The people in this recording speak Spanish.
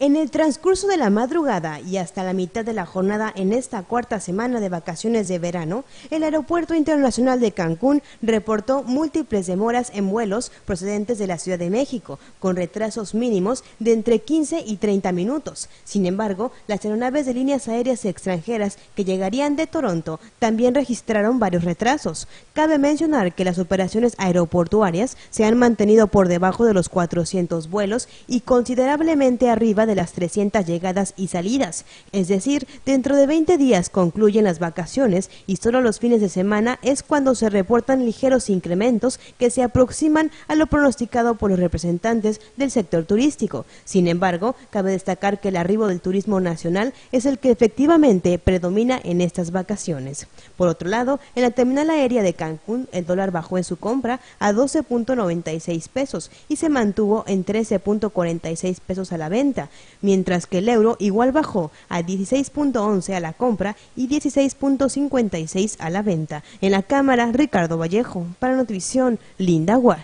En el transcurso de la madrugada y hasta la mitad de la jornada en esta cuarta semana de vacaciones de verano, el Aeropuerto Internacional de Cancún reportó múltiples demoras en vuelos procedentes de la Ciudad de México, con retrasos mínimos de entre 15 y 30 minutos. Sin embargo, las aeronaves de líneas aéreas extranjeras que llegarían de Toronto también registraron varios retrasos. Cabe mencionar que las operaciones aeroportuarias se han mantenido por debajo de los 400 vuelos y considerablemente arriba las 300 llegadas y salidas. Es decir, dentro de 20 días concluyen las vacaciones y solo los fines de semana es cuando se reportan ligeros incrementos que se aproximan a lo pronosticado por los representantes del sector turístico. Sin embargo, cabe destacar que el arribo del turismo nacional es el que efectivamente predomina en estas vacaciones. Por otro lado, en la terminal aérea de Cancún, el dólar bajó en su compra a 12.96 pesos y se mantuvo en 13.46 pesos a la venta, mientras que el euro igual bajó a 16.11 a la compra y 16.56 a la venta. En la cámara, Ricardo Vallejo, para Nutrición, Linda Gua.